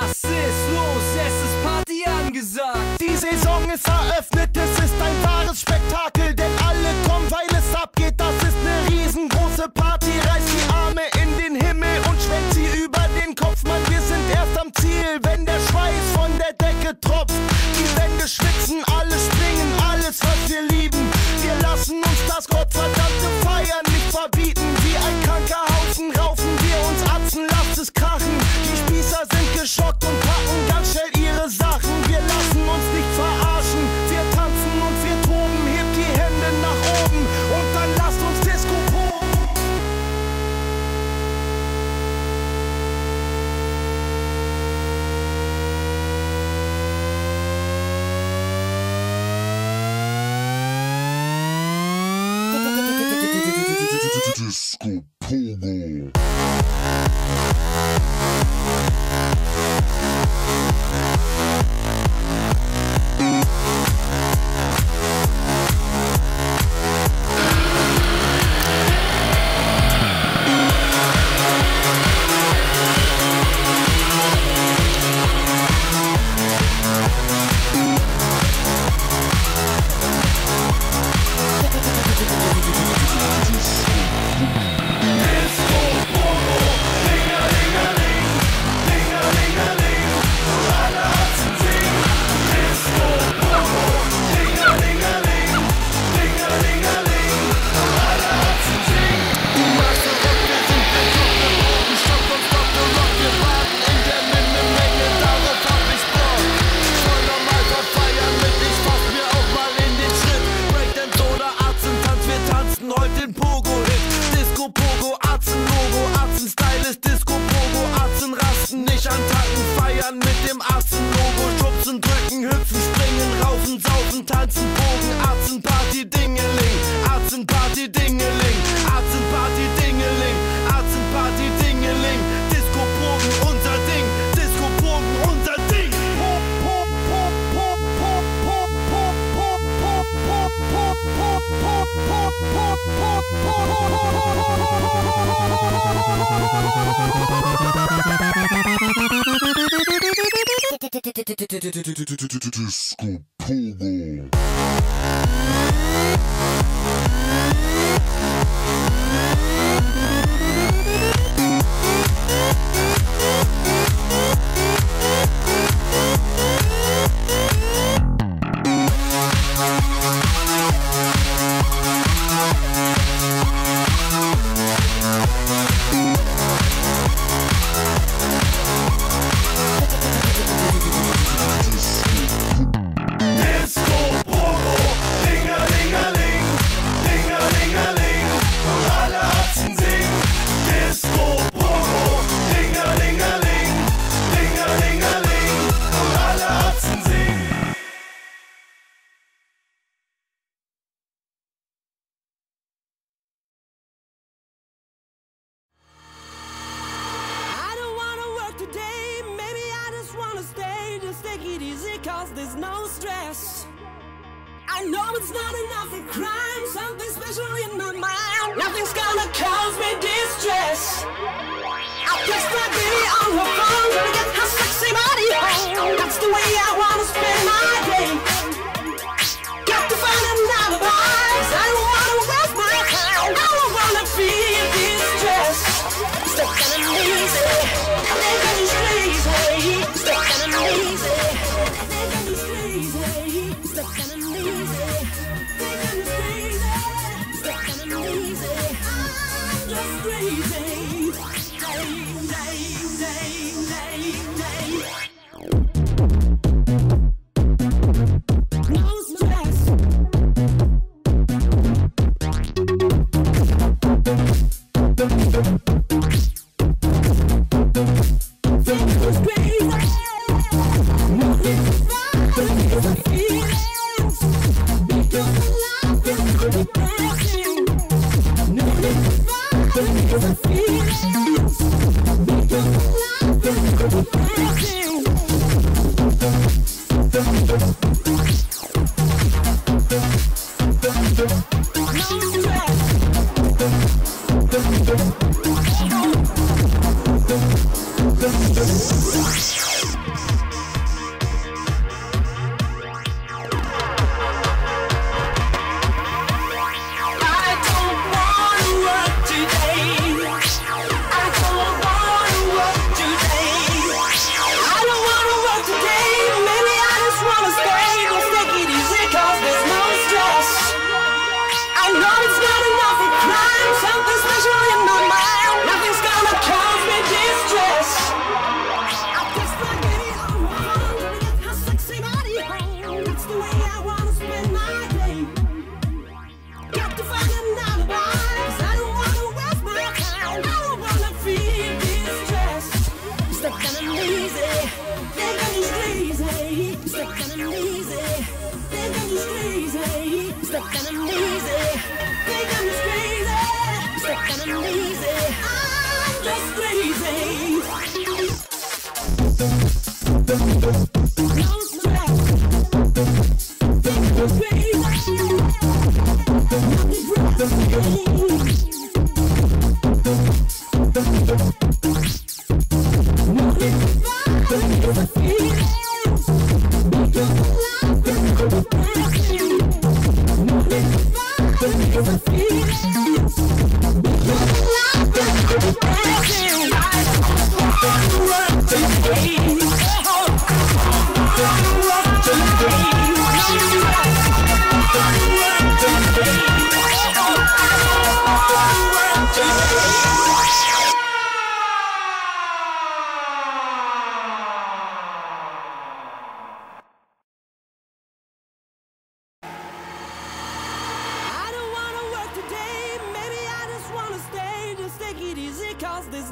Was ist los? Es ist Party angesagt. Die Saison ist eröffnet. Disco Pogo. cause there's no stress. I know it's not enough for crime, something special in my mind. Nothing's gonna cause me distress. I guess my baby on her phone, gonna get her sexy body home. That's the way I wanna spend my day. us crazy. Day, day, day, day, day. Stuck on them easy. Think I'm just crazy. Stuck. I'm just crazy.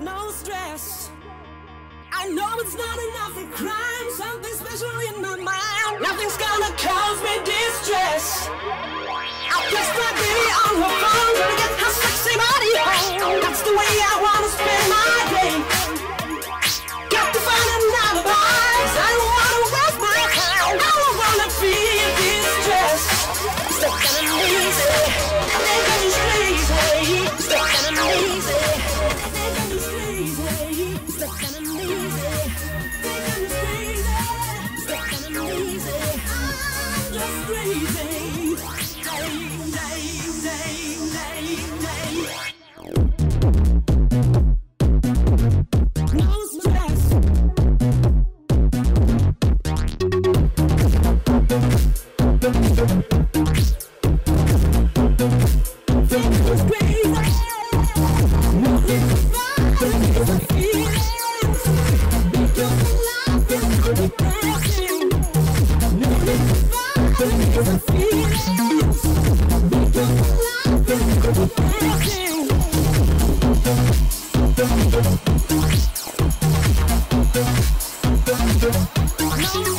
no stress. I know it's not enough for crime, something special in my mind. Nothing's gonna cause me distress. Thank you.